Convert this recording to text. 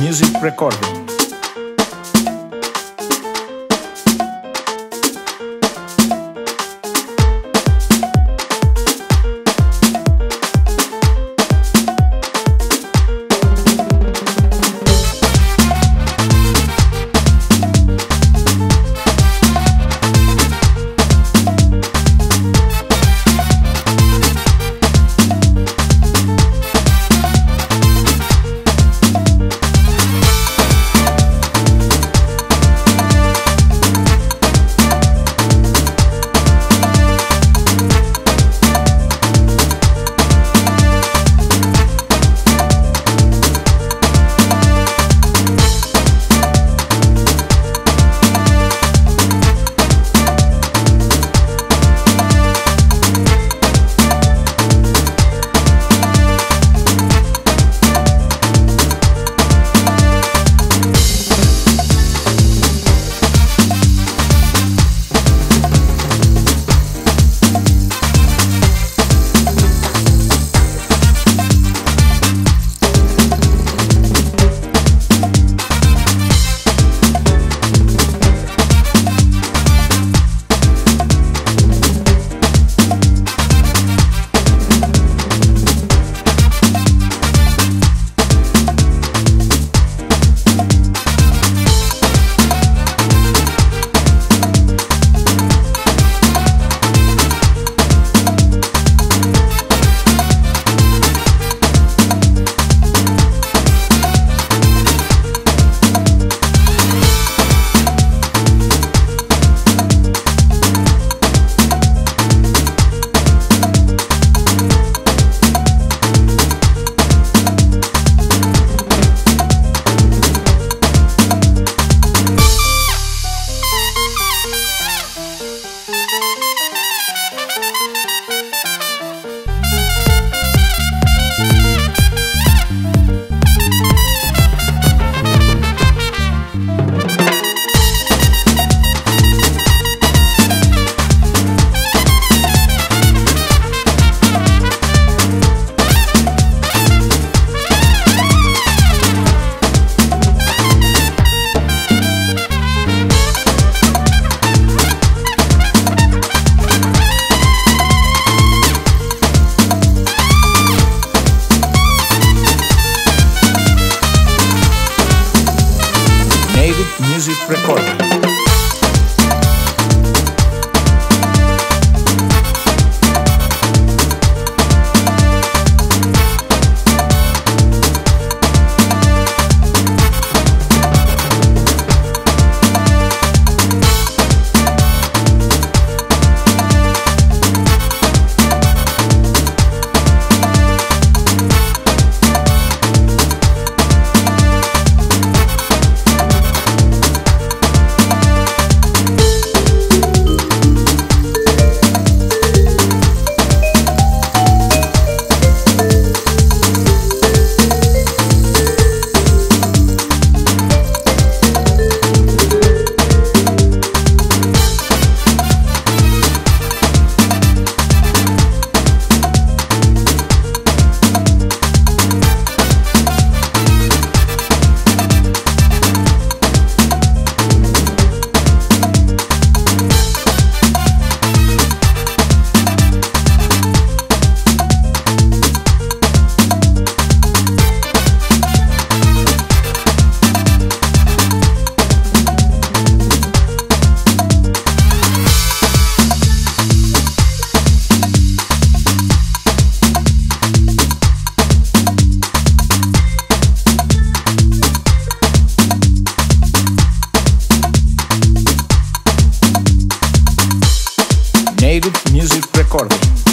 Music Recording. Music Recording. Made Music Recording.